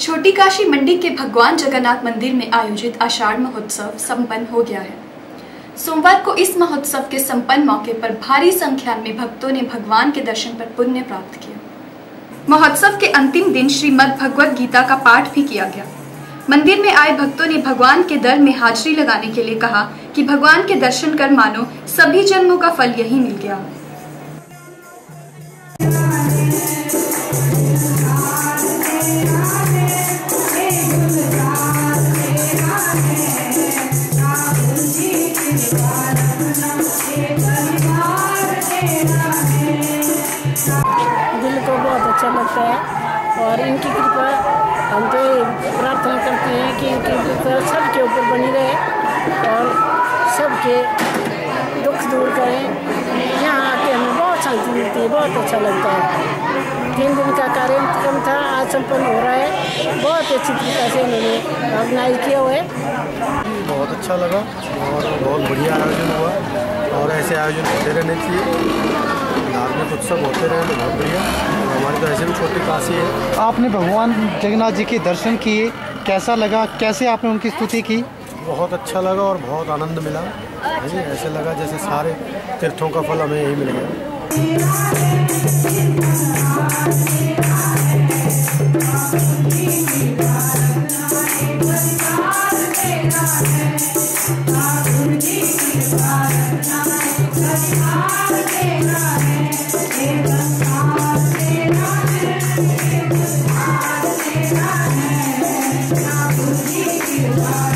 छोटी काशी मंडी के भगवान जगन्नाथ मंदिर में आयोजित आषाढ़ महोत्सव संपन्न हो गया है। सोमवार को इस महोत्सव के संपन्न मौके पर भारी संख्या में भक्तों ने भगवान के दर्शन पर पुण्य प्राप्त किया। महोत्सव के अंतिम दिन श्रीमद् भगवत गीता का पाठ भी किया गया। मंदिर में आए भक्तों ने भगवान के दर में हाजिरी लगाने के लिए कहा कि भगवान के दर्शन कर मानो, सभी जन्मों का फल यही मिल गया। अच्छा लगता है और इनकी कृपा हम तो प्रार्थना करते हैं कि इनकी कृपा सबके ऊपर बनी रहे और सबके दुख दूर करें। यहाँ आके हमें बहुत शांति मिलती है, बहुत अच्छा लगता है। तीन दिन का कार्यक्रम था, आज संपन्न हो रहा है। बहुत अच्छी तरीके से उन्होंने ऑर्गेनाइज किया हुआ है। बहुत अच्छा लगा और बहुत बढ़िया आयोजन हुआ और ऐसे आयोजन होते रहने चाहिए। उत्सव होते रहे तो बहुत बढ़िया हमारी तो ऐसे भी छोटी काशी है। आपने भगवान जगन्नाथ जी के दर्शन किए कैसा लगा? कैसे आपने उनकी स्तुति की? बहुत अच्छा लगा और बहुत आनंद मिला। ऐसे लगा जैसे सारे तीर्थों का फल हमें यही मिल गया। Bye.